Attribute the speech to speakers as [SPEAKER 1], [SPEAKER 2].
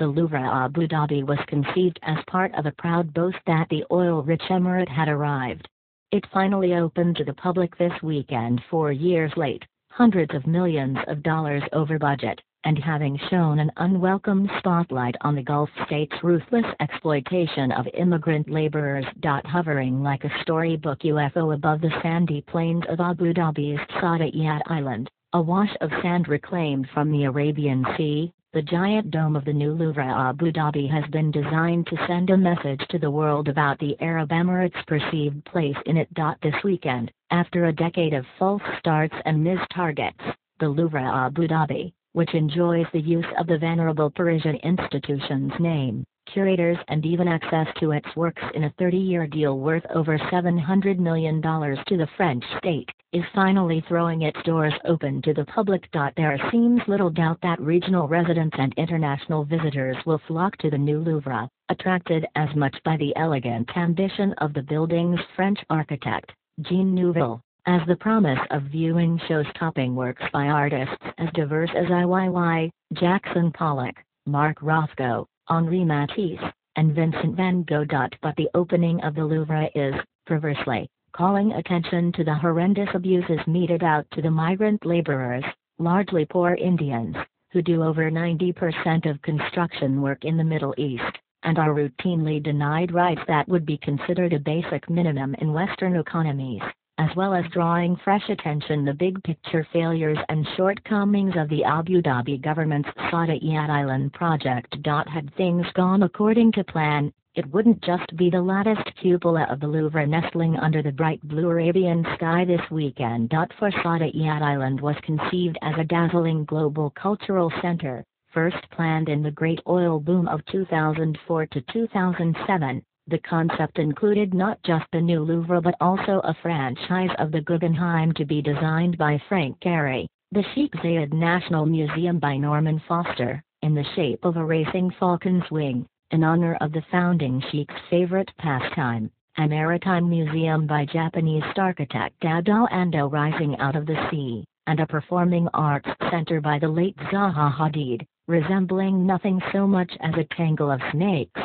[SPEAKER 1] the Louvre uh, Abu Dhabi was conceived as part of a proud boast that the oil-rich emirate had arrived. It finally opened to the public this weekend four years late, hundreds of millions of dollars over budget, and having shown an unwelcome spotlight on the Gulf state's ruthless exploitation of immigrant laborers. Hovering like a storybook UFO above the sandy plains of Abu Dhabi's Saadiyat Island, a wash of sand reclaimed from the Arabian Sea, the giant dome of the new Louvre Abu Dhabi has been designed to send a message to the world about the Arab Emirates' perceived place in it. This weekend, after a decade of false starts and missed targets, the Louvre Abu Dhabi, which enjoys the use of the venerable Parisian institution's name, curators and even access to its works in a 30-year deal worth over $700 million to the French state, is finally throwing its doors open to the public. There seems little doubt that regional residents and international visitors will flock to the new Louvre, attracted as much by the elegant ambition of the building's French architect, Jean Nouvel, as the promise of viewing show-stopping works by artists as diverse as Ai Weiwei, Jackson Pollock, Mark Rothko, Henri Matisse, and Vincent van Gogh. But the opening of the Louvre is, perversely, calling attention to the horrendous abuses meted out to the migrant laborers, largely poor Indians, who do over 90% of construction work in the Middle East, and are routinely denied rights that would be considered a basic minimum in Western economies as well as drawing fresh attention the big picture failures and shortcomings of the Abu Dhabi government's Saadiyat Island project. Had things gone according to plan, it wouldn't just be the latticed cupola of the Louvre nestling under the bright blue Arabian sky this weekend. For Saadiyat Island was conceived as a dazzling global cultural center, first planned in the great oil boom of 2004 to 2007 the concept included not just the new Louvre but also a franchise of the Guggenheim to be designed by Frank Gehry, the Sheikh Zayed National Museum by Norman Foster, in the shape of a racing falcon's wing, in honor of the founding Sheikh's favorite pastime, a maritime museum by Japanese architect Tadao Ando rising out of the sea, and a performing arts center by the late Zaha Hadid, resembling nothing so much as a tangle of snakes